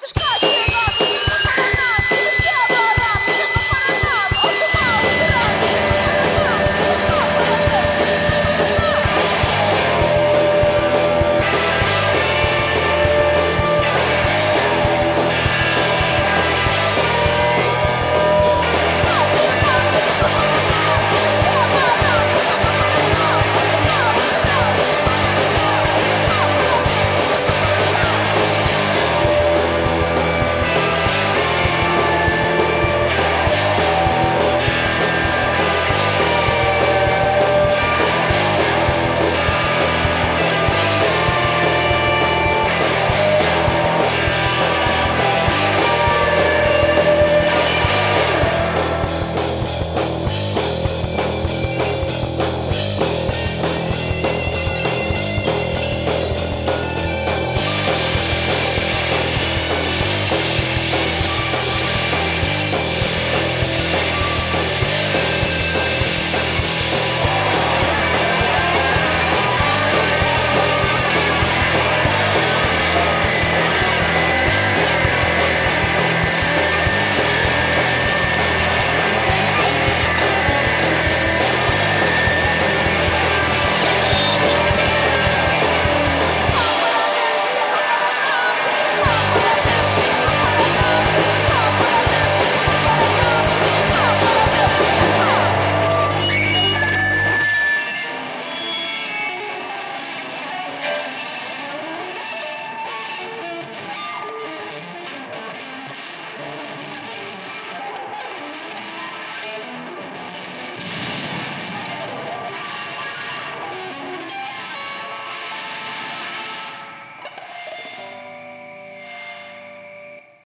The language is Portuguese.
das costas!